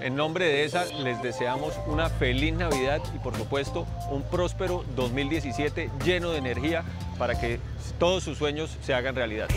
En nombre de esa les deseamos una feliz Navidad y por supuesto un próspero 2017 lleno de energía para que todos sus sueños se hagan realidad.